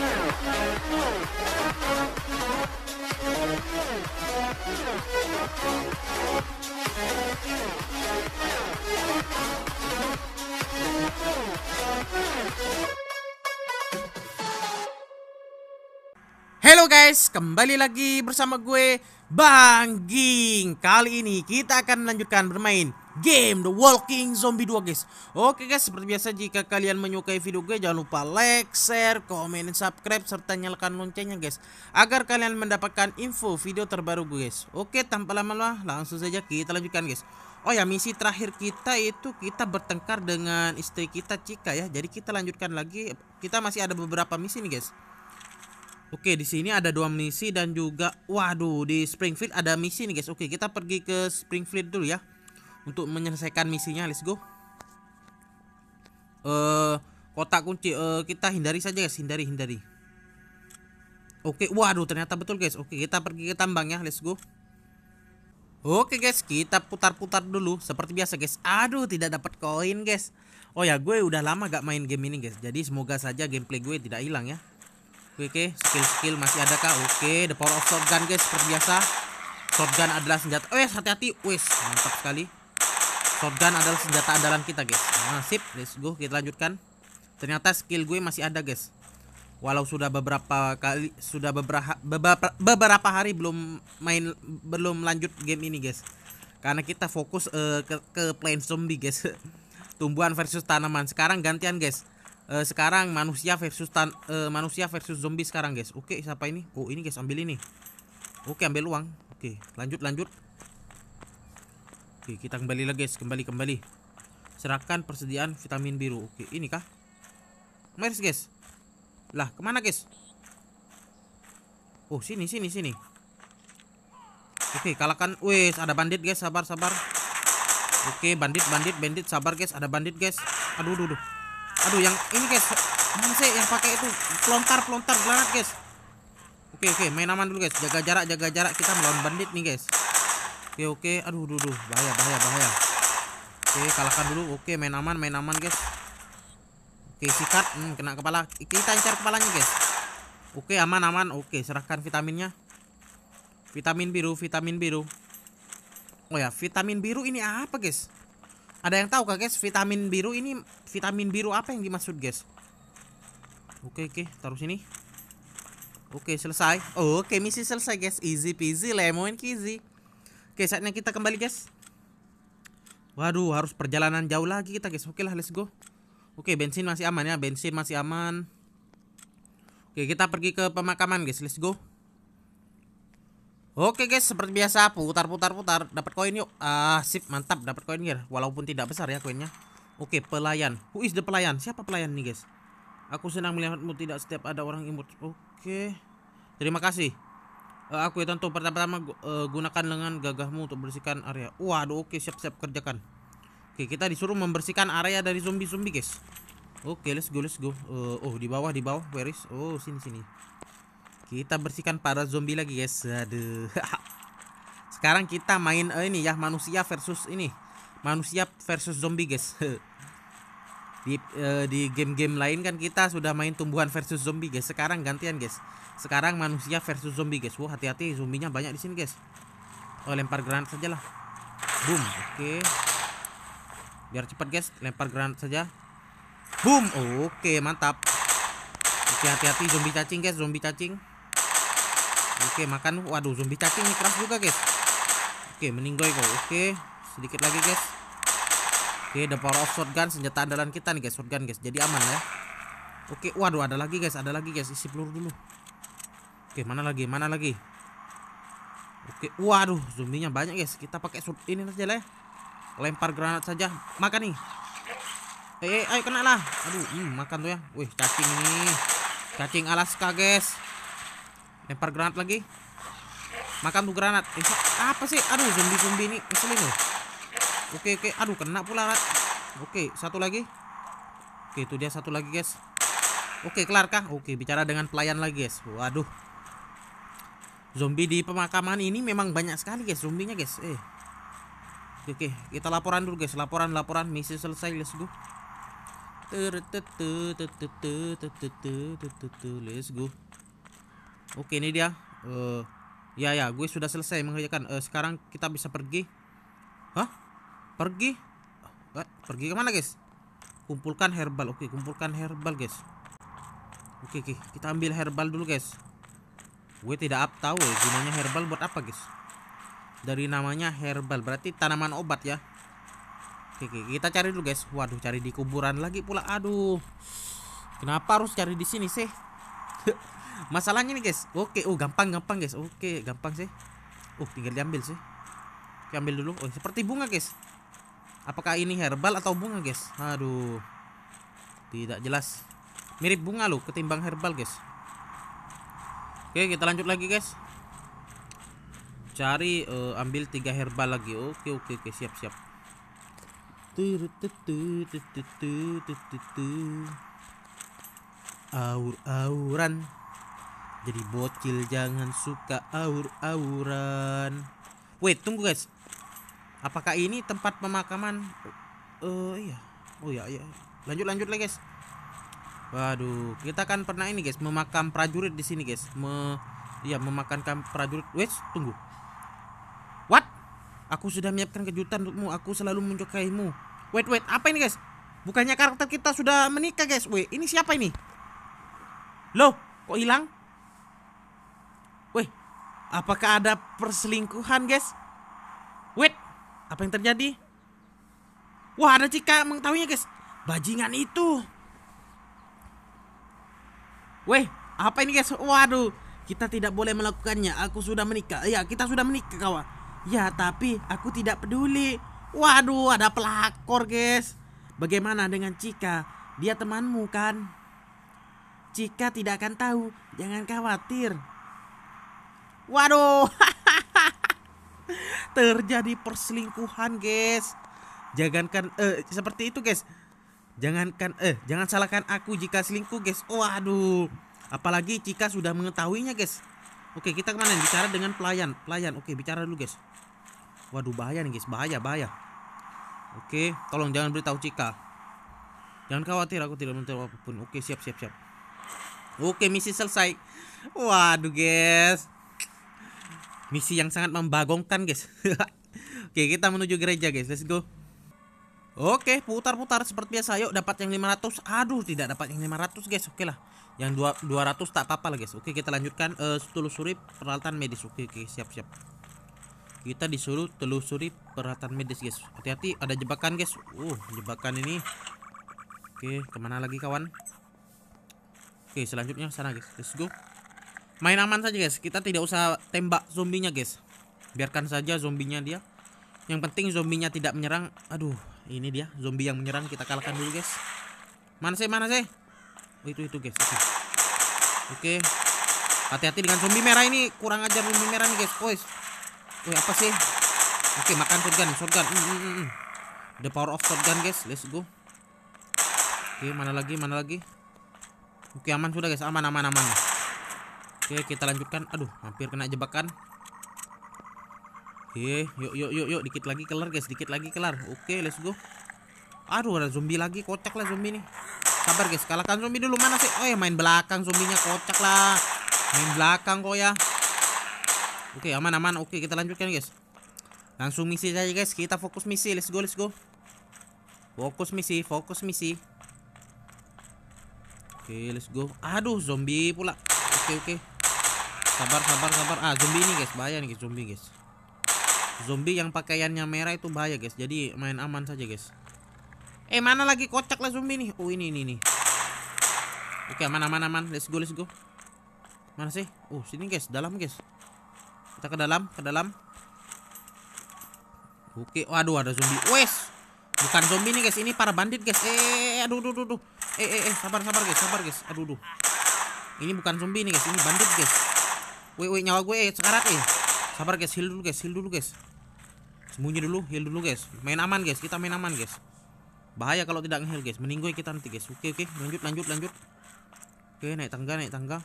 Halo guys, kembali lagi bersama gue Bang Ging. Kali ini kita akan melanjutkan bermain game The Walking Zombie 2 guys. Oke guys, seperti biasa jika kalian menyukai video gue jangan lupa like, share, komen, subscribe serta nyalakan loncengnya guys agar kalian mendapatkan info video terbaru gue guys. Oke, tanpa lama-lama langsung saja kita lanjutkan guys. Oh ya, misi terakhir kita itu kita bertengkar dengan istri kita Cika ya. Jadi kita lanjutkan lagi. Kita masih ada beberapa misi nih guys. Oke, di sini ada dua misi dan juga waduh di Springfield ada misi nih guys. Oke, kita pergi ke Springfield dulu ya untuk menyelesaikan misinya. Let's go. Eh, kotak kunci eh, kita hindari saja guys, hindari hindari. Oke, waduh ternyata betul guys. Oke, kita pergi ke tambang ya. Let's go. Oke guys, kita putar-putar dulu seperti biasa guys. Aduh, tidak dapat koin guys. Oh ya, gue udah lama gak main game ini guys. Jadi semoga saja gameplay gue tidak hilang ya. Oke, oke, skill-skill masih ada kah? Oke, the power of shotgun guys seperti biasa. Shotgun adalah senjata. Oh ya, hati-hati. Wes, mantap sekali. Shotgun adalah senjata andalan kita, guys. Nah, sip, let's go. Kita lanjutkan. Ternyata skill gue masih ada, guys. Walau sudah beberapa kali sudah beberapa beberapa, beberapa hari belum main belum lanjut game ini, guys. Karena kita fokus uh, ke ke plane zombie, guys. Tumbuhan versus tanaman. Sekarang gantian, guys uh, sekarang manusia versus tan uh, manusia versus zombie sekarang guys oke siapa ini oh ini guys ambil ini oke ambil uang oke lanjut lanjut oke kita kembali lagi guys. Kembali kembali. Serahkan persediaan vitamin biru. Oke ini kah? Mari guys. Lah ke mana guys? Oh sini sini sini. Oke kalahkan. Wes ada bandit guys. Sabar sabar. Oke bandit bandit bandit. Sabar guys. Ada bandit guys. Aduh aduh, aduh. Aduh yang ini guys. Mana sih yang pakai itu? Pelontar pelontar granat guys. Oke oke. Main aman dulu guys. Jaga jarak jaga jarak. Kita melawan bandit nih guys oke oke. Aduh aduh, aduh. bahaya bahaya bahaya. Oke kalahkan dulu. Oke main aman main aman guys. Oke sikat. Hmm, kena kepala. Kita incar kepalanya guys. Oke aman aman. Oke serahkan vitaminnya. Vitamin biru vitamin biru. Oh ya vitamin biru ini apa guys? Ada yang tahu kah guys? Vitamin biru ini vitamin biru apa yang dimaksud guys? Oke oke. Taruh sini. Oke selesai. Oke misi selesai guys. Easy peasy lemon easy. Oke saatnya kita kembali guys. Waduh harus perjalanan jauh lagi kita guys. Oke lah let's go. Oke bensin masih aman ya bensin masih aman. Oke kita pergi ke pemakaman guys. Let's go. Oke guys, seperti biasa putar-putar-putar dapat koin yuk. Ah, sip, mantap dapat koin gear walaupun tidak besar ya koinnya. Oke, pelayan. Who is the pelayan? Siapa pelayan nih, guys? Aku senang melihatmu tidak setiap ada orang imut. Oke. Terima kasih. Uh, aku ya tentu pertama-tama uh, gunakan lengan gagahmu untuk bersihkan area. Waduh, oke siap-siap kerjakan. Oke, kita disuruh membersihkan area dari zombie-zombie, guys. Oke, let's go, let's go. Uh, oh, di bawah, di bawah. Where is? Oh, sini sini. Kita bersihkan para zombie lagi guys. Aduh. Sekarang kita main uh, ini ya manusia versus ini. Manusia versus zombie guys. di uh, di game-game lain kan kita sudah main tumbuhan versus zombie guys. Sekarang gantian guys. Sekarang manusia versus zombie guys. Wah, hati-hati zombinya banyak di sini guys. Oh, lempar granat saja lah. Boom. Oke. Okay. Biar cepat guys, lempar granat saja. Boom. Oke, okay, mantap. Hati-hati zombie cacing guys, zombie cacing. Oke makan Waduh zombie cacing ini keras juga guys Oke meninggoy kok Oke sedikit lagi guys Oke the power of shotgun Senjata andalan kita nih guys. Shotgun guys. Jadi aman ya. Oke waduh ada lagi guys. Ada lagi guys. Isi peluru dulu. Oke mana lagi? Mana lagi? Oke waduh Zombinya banyak guys. Kita pakai shoot ini saja lah ya. Lempar granat saja. Makan nih. Eh, eh ayo kena lah. Aduh hmm, makan tuh ya. Wih cacing ini. Cacing Alaska guys. Lempar granat lagi. Makan tuh granat. Eh, apa sih? Aduh zombie zombie ini ngeselin loh oke oke aduh kena pula rat oke satu lagi oke itu dia satu lagi guys oke kelar kah oke bicara dengan pelayan lagi guys waduh zombie di pemakaman ini memang banyak sekali guys zombinya guys eh oke, oke kita laporan dulu guys laporan laporan misi selesai let's go Let's go. Oke, ini dia. Eh, ya ya, gue sudah selesai mengerjakan. Eh, sekarang kita bisa pergi. Hah? Pergi? Pergi ke mana guys? Kumpulkan herbal. Oke, kumpulkan herbal guys. Oke, oke, kita ambil herbal dulu guys. Gue tidak up tahu ya gunanya herbal buat apa guys. Dari namanya herbal berarti tanaman obat ya. Oke, oke, kita cari dulu guys. Waduh, cari di kuburan lagi pula. Aduh. Kenapa harus cari di sini sih? Masalahnya nih guys. Oke, oh gampang gampang guys. Oke, gampang sih. Oh, tinggal diambil sih. Oke, ambil dulu. Oh, seperti bunga guys. Apakah ini herbal atau bunga guys? Aduh. Tidak jelas. Mirip bunga loh ketimbang herbal guys. Oke, kita lanjut lagi guys. Cari uh, ambil tiga herbal lagi. Oke, oke, oke, siap, siap. Aur-auran Jadi bocil jangan suka aur-auran Wait tunggu guys Apakah ini tempat pemakaman? Eh uh, iya. Oh iya iya. Lanjut lanjut lagi guys. Waduh kita kan pernah ini guys Memakam prajurit di sini guys. Me Iya memakamkan prajurit. Wait tunggu. What? Aku sudah menyiapkan kejutan untukmu. Aku selalu menyukaimu Wait wait apa ini guys? Bukannya karakter kita sudah menikah guys? Wait ini siapa ini? Loh kok hilang? Wait Apakah ada perselingkuhan guys? Wait Apa yang terjadi? Wah ada Cika mengetahuinya guys. Bajingan itu. Weh apa ini guys? Waduh Kita tidak boleh melakukannya. Aku sudah menikah. Ya kita sudah menikah kawan. Ya tapi aku tidak peduli. Waduh ada pelakor guys. Bagaimana dengan Cika? Dia temanmu kan? Cika tidak akan tahu. Jangan khawatir. Waduh Terjadi perselingkuhan guys. Jangankan eh, Seperti itu guys. Jangankan eh Jangan salahkan aku jika selingkuh guys. Waduh. Apalagi Cika sudah mengetahuinya guys. Oke kita ke mana bicara dengan pelayan. Pelayan oke bicara dulu guys. Waduh bahaya nih guys. Bahaya bahaya. Oke tolong jangan beritahu Cika. Jangan khawatir aku tidak memberitahu apa pun. Oke siap siap siap. Oke misi selesai. Waduh guys Misi yang sangat membagongkan guys. Oke kita menuju gereja guys. Let's go. Oke putar-putar seperti biasa. Yuk dapat yang 500 Aduh tidak dapat yang 500 guys. Oke lah. Yang dua, 200 tak apa-apa lah guys. Oke kita lanjutkan uh, Telusuri peralatan medis. Oke oke siap-siap. Kita disuruh telusuri peralatan medis guys. Hati-hati ada jebakan guys. Uh jebakan ini. Oke ke mana lagi kawan? Oke selanjutnya sana guys. Let's go Main aman saja guys Kita tidak usah tembak zombinya guys Biarkan saja zombinya dia Yang penting zombinya tidak menyerang Aduh ini dia zombie yang menyerang Kita kalahkan dulu guys Mana sih mana sih Oh itu itu guys. Oke. Oke. Hati-hati dengan zombie merah ini. Kurang ajar zombie merah nih guys. Boys. Wih apa sih? Oke makan shotgun, shotgun. Mm, mm, mm. The power of shotgun guys. Let's go. Oke mana lagi mana lagi? Oke aman sudah guys. Aman aman aman. Oke kita lanjutkan. Aduh hampir kena jebakan. Oke yuk yuk yuk yuk dikit lagi kelar guys. Dikit lagi kelar. Oke let's go. Aduh ada zombie lagi. Kocak lah zombie nih. Sabar guys, kalahkan zombie dulu mana sih? Oh ya main belakang zombinya kocak lah. Main belakang kok ya. Oke, aman aman. Oke, kita lanjutkan guys. Langsung misi saja guys. Kita fokus misi. Let's go, let's go. Fokus misi, fokus misi. Oke, let's go. Aduh, zombie pula. Oke, oke. Sabar, sabar, sabar. Ah, zombie ini guys, bahaya nih guys, zombie guys. Zombie yang pakaiannya merah itu bahaya guys. Jadi main aman saja guys. Eh mana lagi kocak lah zombie nih? Oh ini ini nih Oke mana mana aman. Let's go let's go. Mana sih? Oh sini guys. Dalam guys. Kita ke dalam ke dalam. Oke. Waduh ada zombie. Wes! Bukan zombie nih guys. Ini para bandit guys. Eh aduh aduh aduh. Eh eh eh. Sabar sabar guys. Sabar guys. Aduh aduh. Ini bukan zombie nih guys. Ini bandit guys Weh weh nyawa gue eh sekarat eh Sabar guys heal dulu guys heal dulu guys Sembunyi dulu heal dulu guys Main aman guys Kita main aman guys Bahaya kalau tidak ngeheal guys. Meninggoy kita nanti guys. Oke oke, lanjut lanjut lanjut. Oke, naik tangga, naik tangga.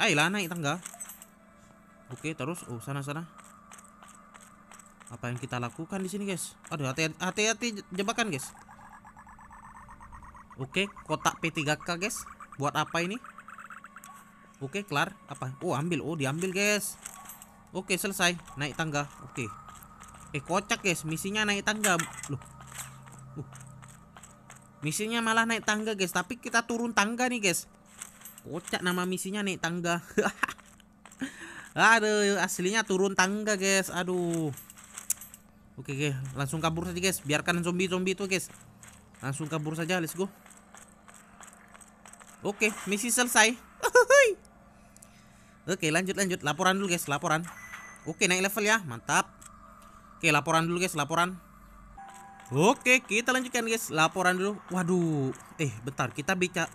Ayolah naik tangga. Oke, terus oh sana sana. Apa yang kita lakukan di sini guys? Aduh, hati-hati jebakan guys. Oke, kotak P3K guys. Buat apa ini? Oke, kelar. Apa? Oh, ambil. Oh, diambil guys. Oke, selesai. Naik tangga. Oke. Eh, kocak guys. Misinya naik tangga. Loh. Uh. Misinya malah naik tangga guys. Tapi kita turun tangga nih guys. Kocak nama misinya naik tangga. Aduh, aslinya turun tangga guys. Aduh. Oke, oke. Langsung kabur saja guys. Biarkan zombie-zombie itu guys. Langsung kabur saja. Let's go. Oke, misi selesai. Oke, lanjut lanjut. Laporan dulu guys, laporan. Oke, naik level ya. Mantap. Oke, laporan dulu guys, laporan. Oke, kita lanjutkan guys. Laporan dulu. Waduh. Eh, bentar. Kita bicara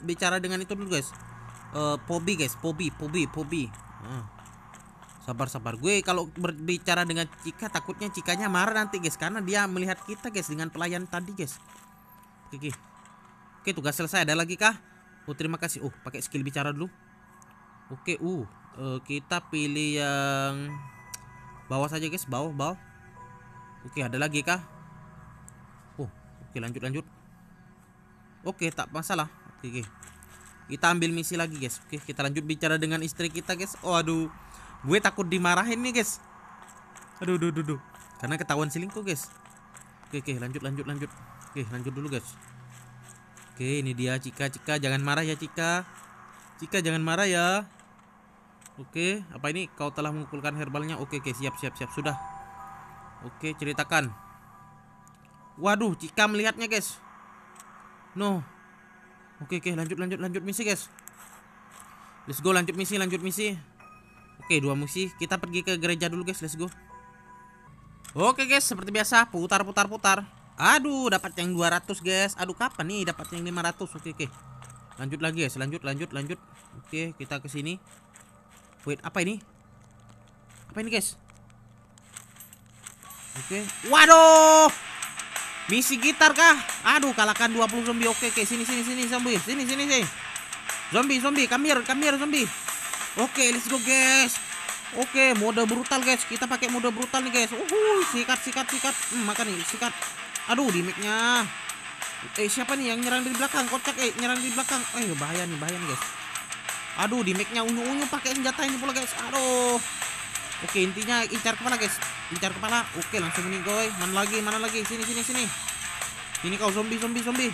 bicara dengan itu dulu guys. Uh, Pobi guys, Pobi, Pobi, Pobi. Uh. Sabar sabar gue kalau berbicara dengan Cika takutnya Cikanya marah nanti guys karena dia melihat kita guys dengan pelayan tadi guys. Oke, oke. Oke, tugas selesai. Ada lagi kah? Oh terima kasih. Oh pakai skill bicara dulu. Oke, uh, uh kita pilih yang bawah saja guys, bawah bawah. Oke ada lagi kah? Oh oke lanjut lanjut. Oke tak masalah. Oke, oke. Kita ambil misi lagi guys. Oke kita lanjut bicara dengan istri kita guys. Oh aduh, gue takut dimarahin nih guys. Aduh, aduh, aduh, aduh. Karena ketahuan selingkuh guys. Oke, oke lanjut lanjut lanjut. Oke lanjut dulu guys. Oke, ini dia Cika. Cika jangan marah ya Cika. Cika jangan marah ya. Oke, apa ini? Kau telah mengumpulkan herbalnya. Oke, oke, siap, siap, siap. Sudah. Oke, ceritakan. Waduh, Cika melihatnya, guys. No. Oke, oke, lanjut, lanjut, lanjut misi, guys. Let's go, lanjut misi, lanjut misi. Oke, dua misi. Kita pergi ke gereja dulu, guys. Let's go. Oke, guys, seperti biasa, putar, putar, putar. Aduh, dapat yang 200, guys. Aduh, kapan nih dapat yang 500? Oke, oke. Lanjut lagi, guys. Lanjut, lanjut, lanjut. Oke, kita ke sini. Wait, apa ini? Apa ini, guys? Oke. Waduh! Misi gitar kah? Aduh, kalahkan 20 zombie. Oke, oke. Sini, sini, sini, zombie. Sini, sini, sini. Zombie, zombie. Come here, zombie. Oke, let's go, guys. Oke, mode brutal, guys. Kita pakai mode brutal nih, guys. Uhuh, sikat, sikat, sikat. Hmm, makan nih, sikat. Aduh, di mic-nya. Eh, siapa nih yang nyerang dari belakang? Kocak, eh, nyerang dari belakang. Eh, bahaya nih, bahaya nih, guys. Aduh, di mic-nya unyu-unyu pakai senjata ini pula, guys. Aduh. Oke, intinya incar kepala, guys. Incar kepala. Oke, langsung ini, goy. Mana lagi? Mana lagi? Sini, sini, sini. Sini kau zombie, zombie, zombie.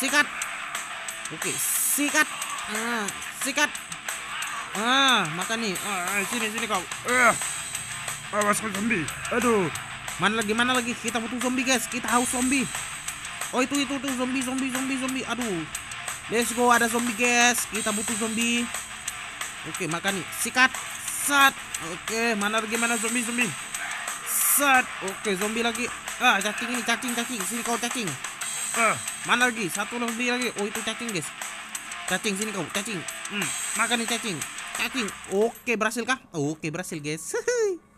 Sikat. Oke, sikat. Ah, sikat. Ah, makan nih. Ah, sini, sini kau. Ah. Awas kau zombie. Aduh. Mana lagi mana lagi? Kita butuh zombie guys. Kita haus zombie. Oh itu itu tuh zombie zombie zombie zombie. Aduh. Let's go ada zombie guys. Kita butuh zombie. Oke makan nih. Sikat. Sat. Oke mana lagi mana zombie zombie. Sat. Oke zombie lagi. Ah cacing ini cacing cacing. Sini kau cacing. Ah mana lagi? Satu zombie lagi. Oh itu cacing guys. Cacing sini kau cacing. Hmm, makan nih cacing. Cacing. Oke berhasil kah? Oke berhasil guys.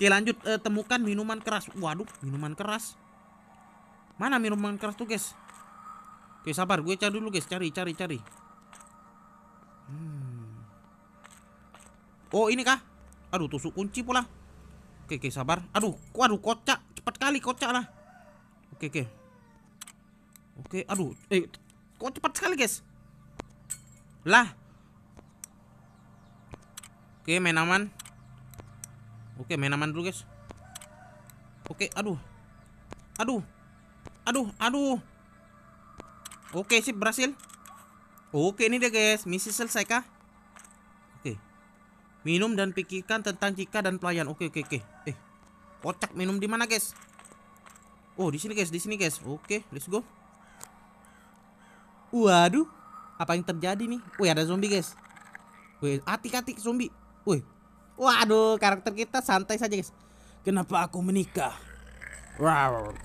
Oke lanjut uh, temukan minuman keras. Waduh, minuman keras. Mana minuman keras tuh, guys? Oke, sabar, gue cari dulu, guys. Cari, cari, cari. Hmm. Oh, ini kah? Aduh, tusuk kunci pula. Oke, oke, sabar. Aduh, waduh, kocak. Cepat kali kocak lah. Oke, oke. Oke, aduh. Eh, kok cepat sekali, guys? Lah. Oke, main aman. Oke, main aman dulu, guys. Oke, aduh. Aduh. Aduh, aduh. Oke, sip berhasil. Oke, ini deh, guys. Misi selesai kah? Oke. Minum dan pikirkan tentang Cika dan pelayan. Oke, oke, oke. Eh, kocak minum di mana, guys? Oh, di sini, guys. Di sini, guys. Oke, let's go. Waduh. Apa yang terjadi nih? Wih, ada zombie, guys. Wih, atik-atik zombie. Wih, Waduh, karakter kita santai saja, guys. Kenapa aku menikah? Wow.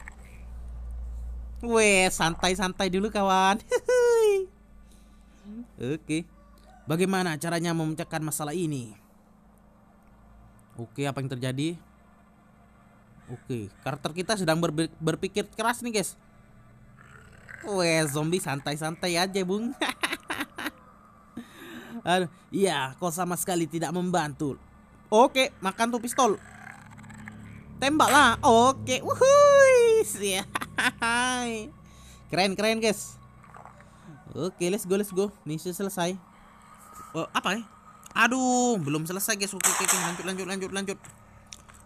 Weh, santai-santai dulu kawan. Oke. Bagaimana caranya memecahkan masalah ini? Oke, apa yang terjadi? Oke, karakter kita sedang ber berpikir keras nih, guys. Weh, zombie santai-santai aja, Bung. Aduh, iya, kau sama sekali tidak membantu. Oke, makan tuh pistol. Tembak lah. Oke, wuhui. Keren keren guys. Oke, let's go let's go. Misi selesai. Oh, apa ya? Aduh, belum selesai guys. Oke, oke, oke. lanjut lanjut lanjut lanjut.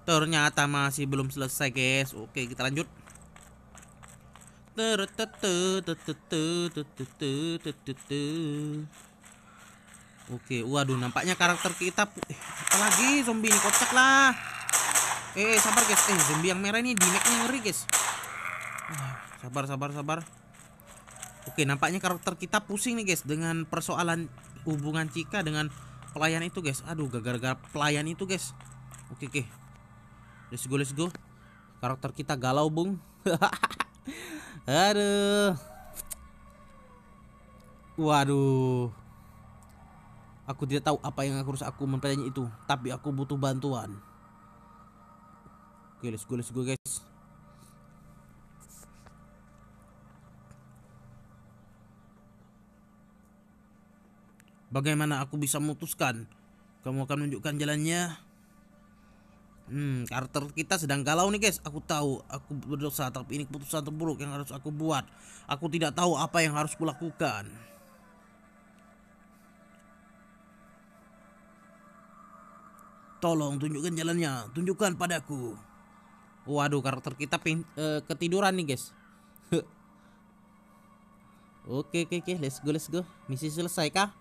Ternyata masih belum selesai guys. Oke, kita lanjut. Oke, waduh nampaknya karakter kita eh, apalagi zombie ini kocak lah. Eh, sabar guys. Eh, zombie yang merah ini dineknya ngeri guys. Sabar, sabar, sabar. Oke, nampaknya karakter kita pusing nih guys dengan persoalan hubungan Cika dengan pelayan itu guys. Aduh, gara-gara pelayan itu guys. Oke, oke. Let's go, let's go. Karakter kita galau, Bung. Aduh. Waduh. Aku tidak tahu apa yang harus aku mempelajari itu, tapi aku butuh bantuan. Oke, let's go, let's go, guys. Bagaimana aku bisa memutuskan? Kamu akan menunjukkan jalannya? Hmm, karakter kita sedang galau nih guys. Aku tahu aku berdosa, tapi ini keputusan terburuk yang harus aku buat. Aku tidak tahu apa yang harus kulakukan. Tolong tunjukkan jalannya, tunjukkan padaku. Waduh, karakter kita pin, uh, ketiduran nih guys. oke, oke, oke, let's go, let's go. Misi selesai kah?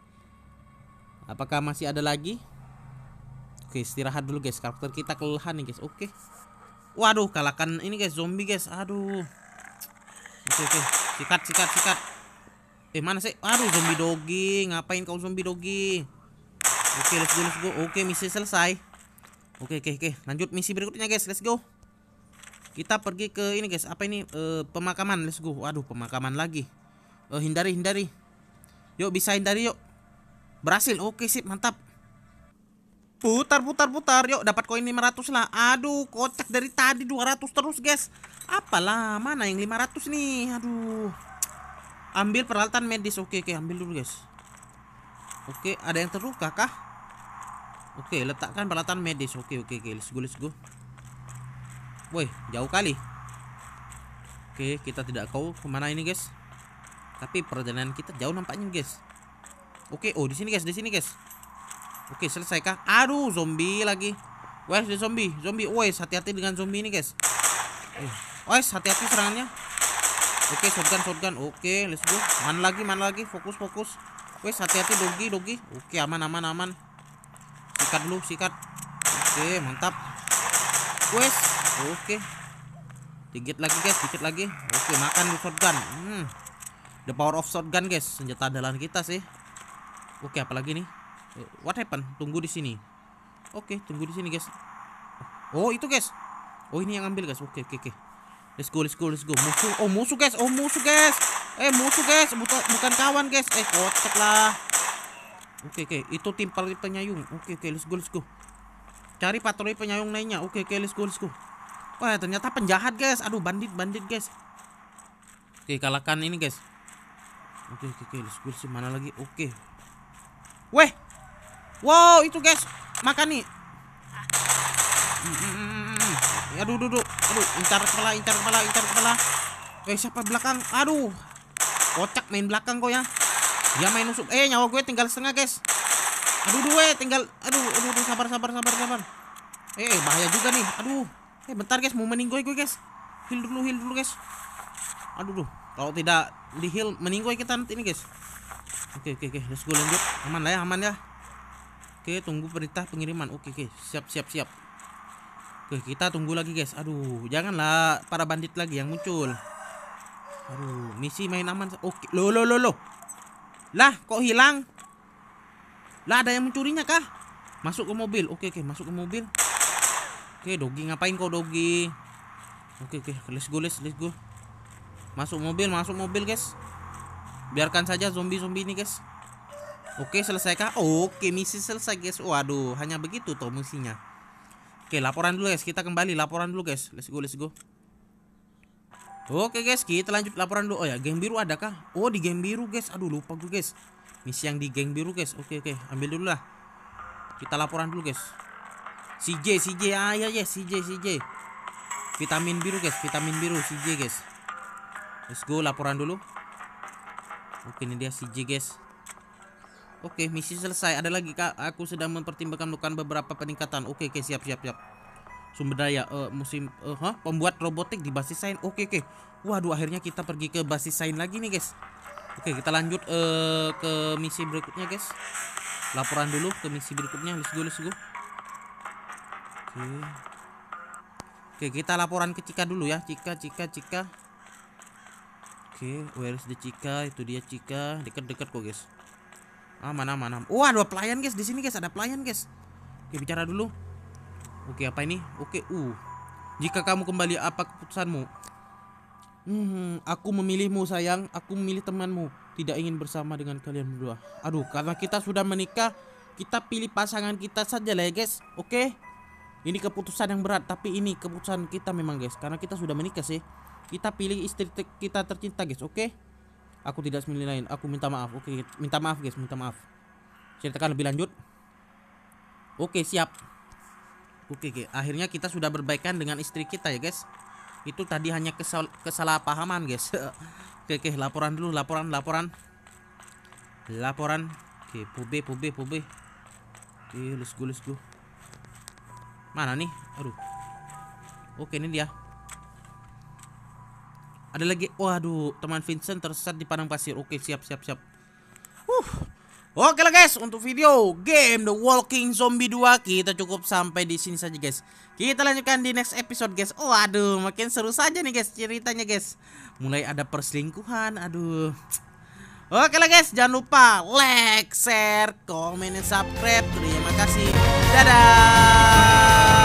Apakah masih ada lagi? Oke istirahat dulu guys. Karakter kita kelelahan nih guys. Oke. Waduh kalahkan ini guys. Zombie guys. Aduh. Oke oke. Sikat sikat sikat. Eh mana sih? Aduh zombie doggy. Ngapain kau zombie doggy? Oke let's go let's go. Oke misi selesai Oke oke oke. Lanjut misi berikutnya guys. Let's go. Kita pergi ke ini guys. Apa ini? E, Pemakaman. Let's go. Waduh pemakaman lagi. E, Hindari hindari. Yuk bisa hindari yuk. Berhasil. Oke sip. Mantap. Putar putar putar. Yuk dapat koin 500 lah. Aduh kocak dari tadi 200 terus guys. Apalah mana yang 500 nih? Aduh. Ambil peralatan medis. Oke oke. Ambil dulu guys. Oke ada yang terluka kah Oke letakkan peralatan medis Oke oke oke let's go let's go Woi jauh kali Oke kita tidak tahu ke mana ini guys Tapi perjalanan kita jauh nampaknya guys Oke oh di sini guys di sini guys Oke, selesai kah? Aduh, zombie lagi. Wes, zombie, zombie. Wes, hati-hati dengan zombie ini, guys. Eh, wes, hati-hati serangannya. Oke, shotgun, shotgun. Oke, let's go. Mana lagi, mana lagi? Fokus, fokus. Wes, hati-hati dogi, dogi. Oke, aman, aman, aman. Sikat dulu, sikat. Oke, mantap. Wes, oke. Dikit lagi, guys, dikit lagi. Oke, makan di shotgun. Hmm. The power of shotgun, guys. Senjata andalan kita sih. Oke, apalagi nih? What happened? Tunggu di sini. Oke, tunggu di sini, guys. Oh, itu, guys. Oh, ini yang ambil, guys. Oke, oke, oke. Let's go, let's go, let's go. Musuh. Oh, musuh, guys. Oh, musuh, guys. Eh, musuh, guys. Bukan, bukan kawan, guys. Eh, kocak lah. Oke, oke. Itu tim paling penyayung. Oke, oke, let's go, let's go. Cari patroli penyayung lainnya. Oke, oke, let's go, let's go. Wah, ternyata penjahat, guys. Aduh, bandit, bandit, guys. Oke, kalahkan ini, guys. Oke, oke, oke. Let's go, let's go. Mana lagi? Oke. Weh, Wow, itu guys, makan nih. Hmm, aduh, duduk. Aduh, incar kepala, incar kepala, incar kepala. Eh, siapa belakang? Aduh. Kocak main belakang kok ya. Dia main nusuk. Eh, nyawa gue tinggal setengah, guys. Aduh, gue tinggal aduh, aduh, aduh, sabar, sabar, sabar, sabar. Eh, bahaya juga nih. Aduh. Eh, bentar, guys, mau meninggoy gue, guys. Heal dulu, heal dulu, guys. Aduh, duh. Kalau tidak di heal meninggoy kita nanti ini, guys. Oke, oke, oke. Let's go lanjut. Aman lah ya, aman ya. Oke, tunggu perintah pengiriman. Oke, oke. Siap, siap, siap. Oke, kita tunggu lagi, guys. Aduh, janganlah para bandit lagi yang muncul. Aduh, misi main aman. Oke, lo lo lo lo. Lah, kok hilang? Lah, ada yang mencurinya kah? Masuk ke mobil. Oke, oke, masuk ke mobil. Oke, dogi ngapain kau dogi? Oke, oke, let's go, let's, let's go. Masuk mobil, masuk mobil, guys. Biarkan saja zombie-zombie ini, guys. Oke, selesai kah? Oke, misi selesai, guys. Waduh, hanya begitu tuh misinya. Oke, laporan dulu, guys. Kita kembali laporan dulu, guys. Let's go, let's go. Oke, guys. Kita lanjut laporan dulu. Oh ya, geng biru ada kah? Oh, di geng biru, guys. Aduh, lupa gue, guys. Misi yang di geng biru, guys. Oke, oke. Ambil dulu lah. Kita laporan dulu, guys. CJ, CJ. Ah, ya, ya. CJ, CJ. Vitamin biru, guys. Vitamin biru, CJ, guys. Let's go laporan dulu. Oke ini dia CJ guys. Oke misi selesai. Ada lagi kak. Aku sedang mempertimbangkan melakukan beberapa peningkatan. Oke oke siap siap siap. Sumber daya uh, musim uh, huh? pembuat robotik di basis sains. Oke oke. Waduh akhirnya kita pergi ke basis sains lagi nih guys. Oke kita lanjut uh, ke misi berikutnya guys. Laporan dulu ke misi berikutnya. Let's go let's go. Oke. Oke kita laporan ke Cika dulu ya. Cika Cika Cika. Oke, where is the Cika? Itu dia Cika, dekat-dekat kok, guys. Aman, aman, aman. Oh, ada pelayan, guys. Di sini, guys, ada pelayan, guys. Oke, bicara dulu. Oke, apa ini? Oke, uh. Jika kamu kembali, apa keputusanmu? Hmm, aku memilihmu, sayang. Aku memilih temanmu. Tidak ingin bersama dengan kalian berdua. Aduh, karena kita sudah menikah, kita pilih pasangan kita saja lah ya, guys. Oke? Ini keputusan yang berat, tapi ini keputusan kita memang, guys. Karena kita sudah menikah sih. Kita pilih istri kita tercinta guys oke? Aku tidak semilih lain Aku minta maaf oke? Minta maaf guys minta maaf Ceritakan lebih lanjut Oke siap Oke okay, Akhirnya kita sudah berbaikan dengan istri kita ya guys. Itu tadi hanya kesal kesalahpahaman guys. Oke oke. Laporan dulu laporan laporan. Laporan. Oke pube pube pube. Oke let's go let's go Mana nih? Aduh. Oke ini dia. Ada lagi. Waduh, teman Vincent tersesat di padang pasir. Oke, siap siap siap. Oke lah guys, untuk video game The Walking Zombie 2 kita cukup sampai di sini saja guys. Kita lanjutkan di next episode guys. Oh aduh, makin seru saja nih guys ceritanya guys. Mulai ada perselingkuhan, aduh. Oke lah guys, jangan lupa like, share, komen, dan subscribe. Terima kasih. Dadah.